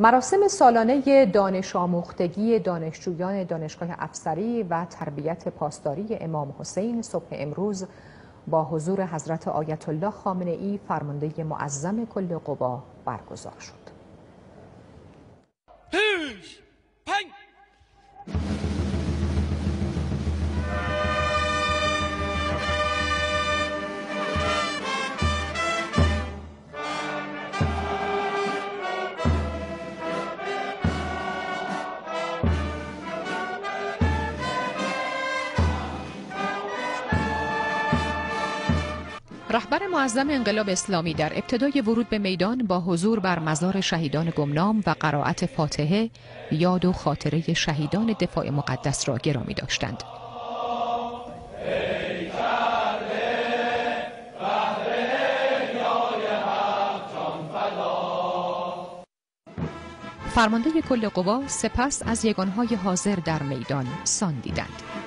مراسم سالانه دانش آموختگی دانشجویان دانشگاه افسری و تربیت پاسداری امام حسین صبح امروز با حضور حضرت آیت الله خامنه ای فرمانده معظم کل قبا برگزار شد. رهبر معظم انقلاب اسلامی در ابتدای ورود به میدان با حضور بر مزار شهیدان گمنام و قرائت فاتحه یاد و خاطره شهیدان دفاع مقدس را گرامی داشتند. فرمانده کل قوا سپس از یگانهای حاضر در میدان سان دیدند.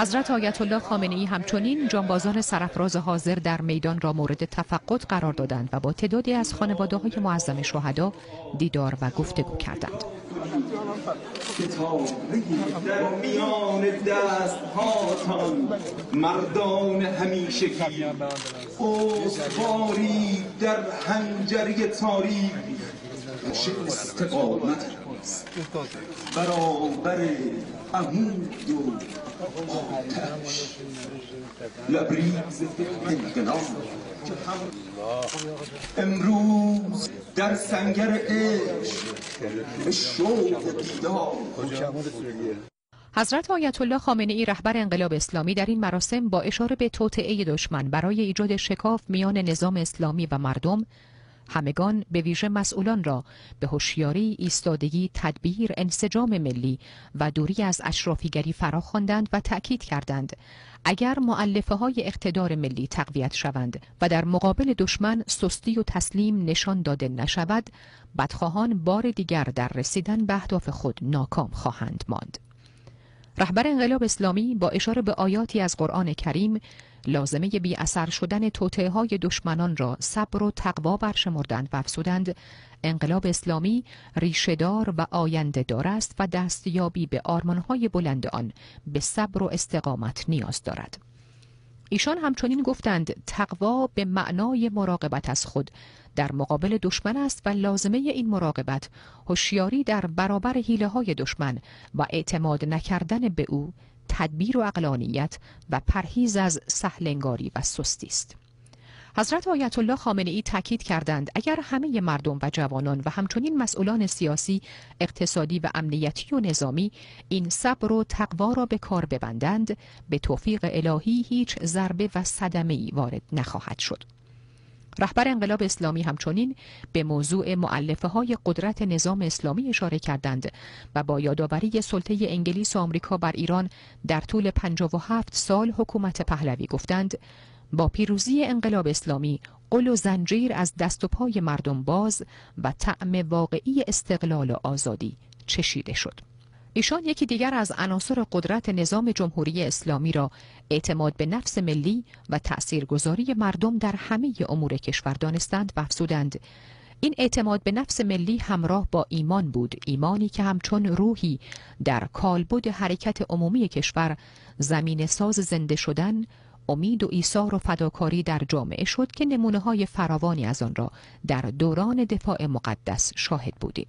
حضرت آیت الله خامنه ای همچنین جانبازان سرفراز حاضر در میدان را مورد تفقد قرار دادند و با تعدادی از خانواده های معظم شهدا دیدار و گفتگو کردند. میان دست مردان همیشه اوزواری در هنجری تاریخ استقامت برابر عمود و لبریز امروز در سنگر عشق به شوق حضرت آیت الله خامنه ای رهبر انقلاب اسلامی در این مراسم با اشاره به توطعه دشمن برای ایجاد شکاف میان نظام اسلامی و مردم همگان به ویژه مسئولان را به هوشیاری، ایستادگی، تدبیر، انسجام ملی و دوری از اشرافیگری فراخواندند و تأکید کردند. اگر معلفه های اقتدار ملی تقویت شوند و در مقابل دشمن سستی و تسلیم نشان داده نشود بدخواهان بار دیگر در رسیدن به اهداف خود ناکام خواهند ماند. رهبر انقلاب اسلامی با اشاره به آیاتی از قرآن کریم لازمه بی اثر شدن توطعه های دشمنان را صبر و تقوا برشمردند و افسودند انقلاب اسلامی ریشهدار و آینده دار است و دستیابی به آرمانهای بلند آن به صبر و استقامت نیاز دارد. ایشان همچنین گفتند تقوا به معنای مراقبت از خود در مقابل دشمن است و لازمه این مراقبت هوشیاری در برابر حیله های دشمن و اعتماد نکردن به او تدبیر و اقلانیت و پرهیز از سهلنگاری و سستی است حضرت آیت الله خامنه ای تاکید کردند اگر همه مردم و جوانان و همچنین مسئولان سیاسی، اقتصادی و امنیتی و نظامی این صبر و تقوا را به کار ببندند به توفیق الهی هیچ ضربه و صدمه ای وارد نخواهد شد. رهبر انقلاب اسلامی همچنین به موضوع معلفه های قدرت نظام اسلامی اشاره کردند و با یادآوری سلطه انگلیس و آمریکا بر ایران در طول 57 سال حکومت پهلوی گفتند با پیروزی انقلاب اسلامی قل و زنجیر از دست و پای مردم باز و طعم واقعی استقلال و آزادی چشیده شد. ایشان یکی دیگر از عناصر قدرت نظام جمهوری اسلامی را اعتماد به نفس ملی و تأثیرگذاری مردم در همه امور کشور دانستند و افزودند. این اعتماد به نفس ملی همراه با ایمان بود. ایمانی که همچون روحی در کالبد حرکت عمومی کشور زمین ساز زنده شدن امید و ایثار و فداکاری در جامعه شد که نمونه های فراوانی از آن را در دوران دفاع مقدس شاهد بودیم.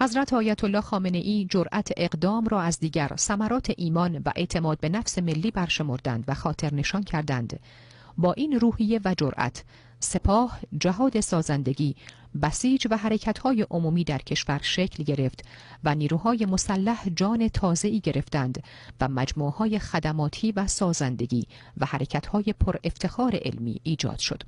حضرت آیت الله خامنه ای جرأت اقدام را از دیگر ثمرات ایمان و اعتماد به نفس ملی برشمردند و خاطر نشان کردند با این روحیه و جرأت سپاه جهاد سازندگی بسیج و حرکت‌های عمومی در کشور شکل گرفت و نیروهای مسلح جان تازه‌ای گرفتند و مجموعهای خدماتی و سازندگی و حرکت‌های پر افتخار علمی ایجاد شد.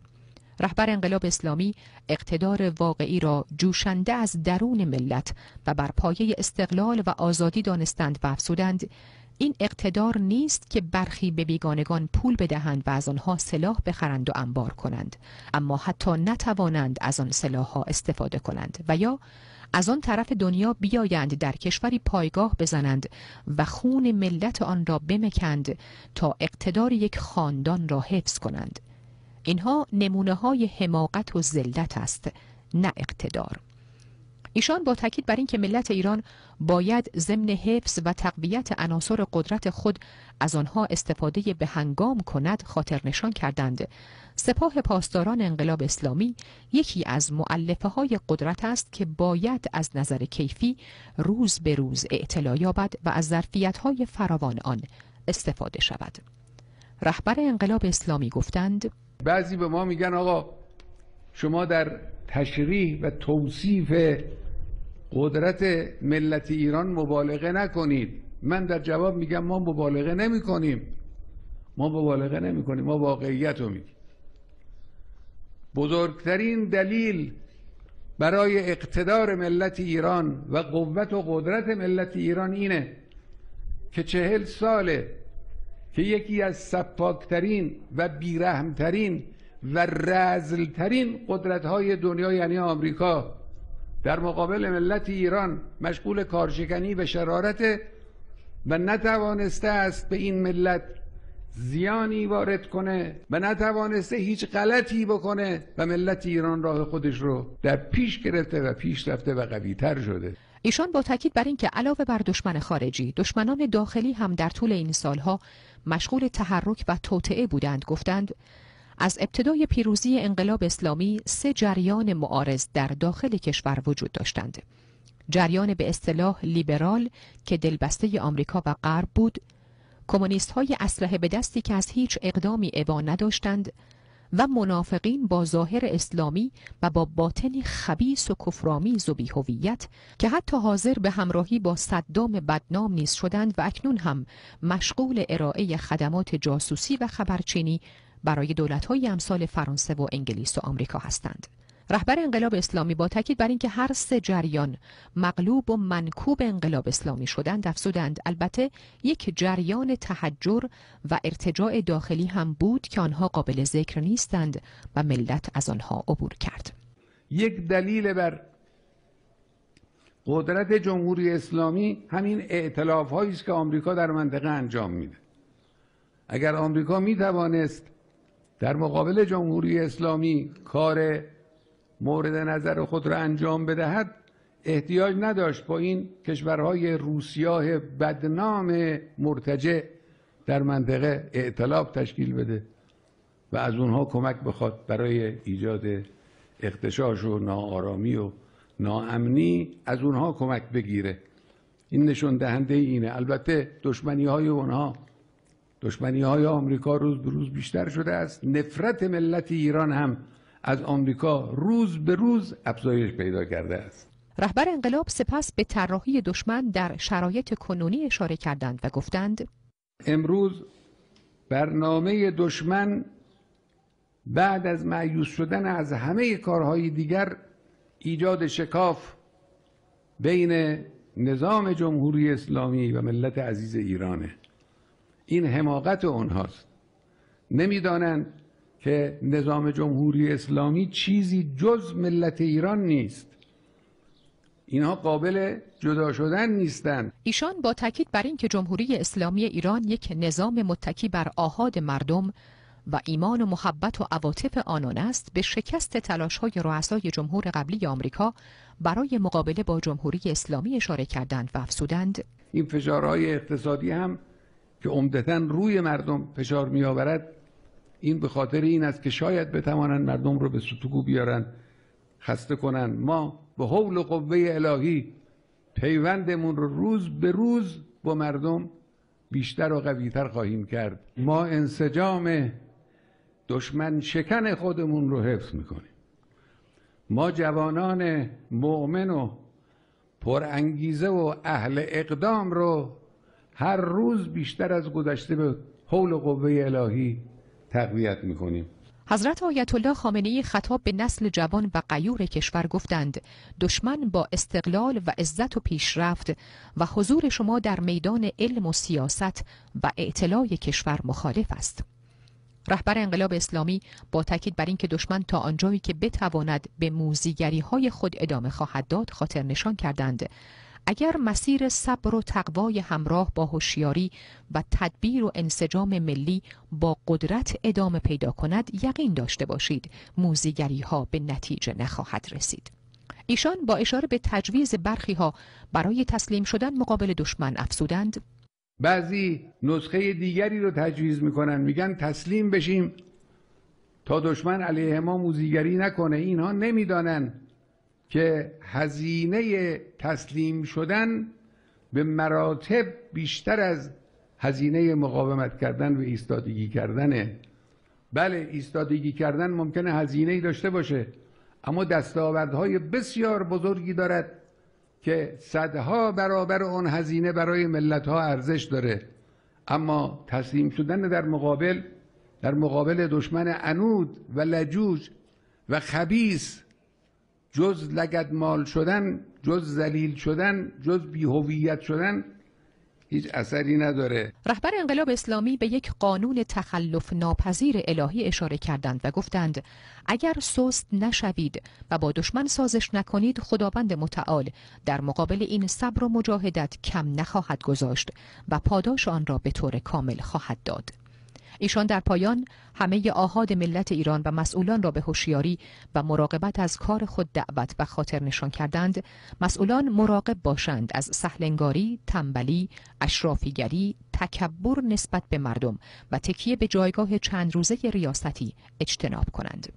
رهبر انقلاب اسلامی اقتدار واقعی را جوشنده از درون ملت و بر پایه استقلال و آزادی دانستند و افسودند این اقتدار نیست که برخی به بیگانگان پول بدهند و از آنها سلاح بخرند و انبار کنند اما حتی نتوانند از آن سلاح ها استفاده کنند و یا از آن طرف دنیا بیایند در کشوری پایگاه بزنند و خون ملت آن را بمکند تا اقتدار یک خاندان را حفظ کنند. اینها نمونه های حماقت و ذلت است نه اقتدار. ایشان با تاکید بر اینکه ملت ایران باید ضمن حفظ و تقویت عناصر قدرت خود از آنها استفاده به هنگام کند خاطر نشان کردند. سپاه پاسداران انقلاب اسلامی یکی از معلفه های قدرت است که باید از نظر کیفی روز به روز اعتلا یابد و از ظرفیت های فراوان آن استفاده شود. رهبر انقلاب اسلامی گفتند بعضی به ما میگن آقا شما در تشریح و توصیف قدرت ملت ایران مبالغه نکنید. من در جواب میگم ما مبالغه نمی کنیم ما مبالغه نمی کنیم ما واقعیت رو میگیم. بزرگترین دلیل برای اقتدار ملت ایران و قوت و قدرت ملت ایران اینه که چهل ساله که یکی از سپاکترین و بیرحمترین و رزلترین قدرت های دنیا یعنی آمریکا در مقابل ملت ایران مشغول کارشکنی و شرارت و نتوانسته است به این ملت زیانی وارد کنه و نتوانسته هیچ غلطی بکنه و ملت ایران راه خودش رو در پیش گرفته و پیش رفته و قوی تر شده. ایشان با تاکید بر اینکه علاوه بر دشمن خارجی دشمنان داخلی هم در طول این سالها مشغول تحرک و توطعه بودند گفتند از ابتدای پیروزی انقلاب اسلامی سه جریان معارض در داخل کشور وجود داشتند. جریان به اصطلاح لیبرال که دلبسته آمریکا و غرب بود. کمونیست های اسلحه به دستی که از هیچ اقدامی ابا نداشتند. و منافقین با ظاهر اسلامی و با باطنی خبیس و کفرآمیز و بیهویت که حتی حاضر به همراهی با صدام بدنام نیز شدند و اکنون هم مشغول ارائه خدمات جاسوسی و خبرچینی برای دولت‌های امثال فرانسه و انگلیس و آمریکا هستند. رهبر انقلاب اسلامی با تاکید بر اینکه هر سه جریان مغلوب و منکوب انقلاب اسلامی شدند افزودند. البته یک جریان تحجر و ارتجاع داخلی هم بود که آنها قابل ذکر نیستند و ملت از آنها عبور کرد. یک دلیل بر قدرت جمهوری اسلامی همین اعتلاف است که آمریکا در منطقه انجام میده. اگر آمریکا می توانست در مقابل جمهوری اسلامی کار مورد نظر خود را انجام بدهد احتیاج نداشت با این کشورهای روسیاه بدنام مرتجع در منطقه اعتلاف تشکیل بده و از اونها کمک بخواد برای ایجاد اختشاش و ناآرامی و ناامنی از اونها کمک بگیره. این نشون دهنده اینه. البته دشمنی های اونها دشمنی های آمریکا روز به روز بیشتر شده است. نفرت ملت ایران هم از آمریکا روز به روز افزایش پیدا کرده است. رهبر انقلاب سپس به طراحی دشمن در شرایط کنونی اشاره کردند و گفتند امروز برنامه دشمن بعد از معیوس شدن از همه کارهای دیگر ایجاد شکاف بین نظام جمهوری اسلامی و ملت عزیز ایرانه. این حماقت اونهاست. نمی‌دانند که نظام جمهوری اسلامی چیزی جز ملت ایران نیست. اینها قابل جدا شدن نیستند ایشان با تاکید بر اینکه جمهوری اسلامی ایران یک نظام متکی بر آهاد مردم و ایمان و محبت و عواطف آنان است به شکست تلاش های رؤسای جمهور قبلی آمریکا برای مقابله با جمهوری اسلامی اشاره کردند و افزودند. این فشارهای اقتصادی هم که عمدتا روی مردم فشار می آورد این به خاطر این است که شاید بتوانند مردم رو به ستوگو بیارن خسته کنند. ما به حول و قوه الهی پیوندمون رو روز به روز با مردم بیشتر و قویتر خواهیم کرد. ما انسجام دشمن شکن خودمون رو حفظ می‌کنیم. ما جوانان مؤمن و پرانگیزه و اهل اقدام رو هر روز بیشتر از گذشته به حول و قوه الهی تقویت می‌کنیم. حضرت آیت الله خامنه‌ای خطاب به نسل جوان و غیور کشور گفتند دشمن با استقلال و عزت و پیشرفت و حضور شما در میدان علم و سیاست و اعتلاع کشور مخالف است. رهبر انقلاب اسلامی با تاکید بر اینکه دشمن تا آنجایی که بتواند به موزیگری های خود ادامه خواهد داد خاطر نشان کردند. اگر مسیر صبر و تقوای همراه با هوشیاری و تدبیر و انسجام ملی با قدرت ادامه پیدا کند یقین داشته باشید موزیگری ها به نتیجه نخواهد رسید. ایشان با اشاره به تجویز برخی ها برای تسلیم شدن مقابل دشمن افزودند. بعضی نسخه دیگری رو تجویز می‌کنن میگن تسلیم بشیم تا دشمن علیه ما موزیگری نکنه. اینها نمی‌دانن. که هزینه تسلیم شدن به مراتب بیشتر از هزینه مقاومت کردن و ایستادگی کردنه. بله ایستادگی کردن ممکنه هزینه ای داشته باشه اما دستاوردهای بسیار بزرگی دارد که صدها برابر آن هزینه برای ملت ها ارزش داره. اما تسلیم شدن در مقابل در مقابل دشمن عنود و لجوج و خبیس جز لگدمال شدن جز ذلیل شدن جز بیهویت شدن هیچ اثری نداره. رهبر انقلاب اسلامی به یک قانون تخلف ناپذیر الهی اشاره کردند و گفتند اگر سست نشوید و با دشمن سازش نکنید خداوند متعال در مقابل این صبر و مجاهدت کم نخواهد گذاشت و پاداش آن را به طور کامل خواهد داد. ایشان در پایان همه آهاد ملت ایران و مسئولان را به هوشیاری و مراقبت از کار خود دعوت و خاطر نشان کردند. مسئولان مراقب باشند از سهلنگاری تنبلی اشرافیگری تکبر نسبت به مردم و تکیه به جایگاه چند روزه ریاستی اجتناب کنند.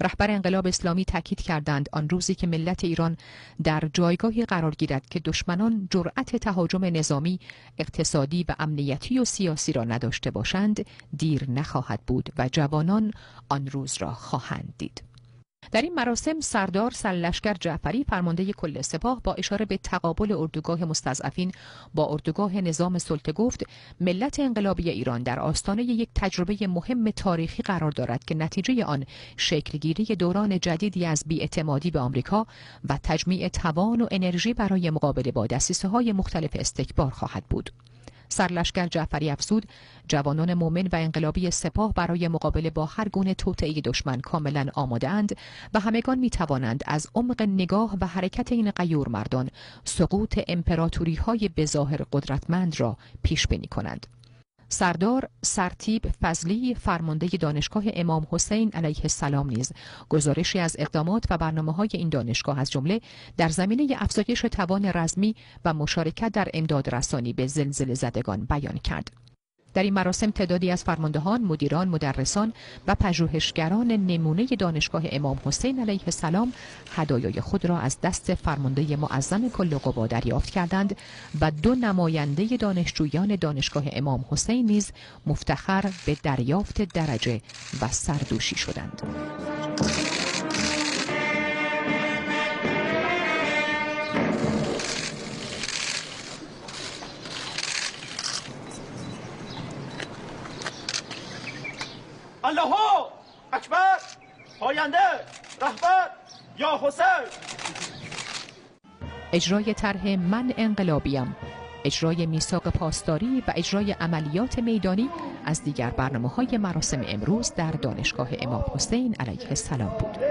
رهبر انقلاب اسلامی تاکید کردند آن روزی که ملت ایران در جایگاهی قرار گیرد که دشمنان جرأت تهاجم نظامی، اقتصادی و امنیتی و سیاسی را نداشته باشند، دیر نخواهد بود و جوانان آن روز را خواهند دید. در این مراسم سردار سرلشکر جعفری فرمانده کل سپاه با اشاره به تقابل اردوگاه مستضعفین با اردوگاه نظام سلطه گفت ملت انقلابی ایران در آستانه یک تجربه مهم تاریخی قرار دارد که نتیجه آن شکلگیری دوران جدیدی از بیاعتمادی به آمریکا و تجمیع توان و انرژی برای مقابله با دستیسه های مختلف استکبار خواهد بود. سرلشکر جعفری افزود جوانان مؤمن و انقلابی سپاه برای مقابله با هر گونه توطئه دشمن کاملا آماده اند و همگان می توانند از عمق نگاه و حرکت این غیور مردان سقوط امپراتوری های بظاهر قدرتمند را پیش بینی کنند. سردار سرتیب فضلی فرمانده دانشگاه امام حسین علیه السلام نیز گزارشی از اقدامات و برنامه های این دانشگاه از جمله در زمینه افزایش توان رزمی و مشارکت در امداد رسانی به زلزله زدگان بیان کرد. در این مراسم تعدادی از فرماندهان، مدیران، مدرسان و پژوهشگران نمونه دانشگاه امام حسین علیه السلام هدایای خود را از دست فرمانده معظم کل قوا دریافت کردند و دو نماینده دانشجویان دانشگاه امام حسین نیز مفتخر به دریافت درجه و سردوشی شدند. الله اکبر پاینده رهبر یا حسین. اجرای طرح من انقلابیم. اجرای میثاق پاسداری و اجرای عملیات میدانی از دیگر برنامه های مراسم امروز در دانشگاه امام حسین علیه السلام بود.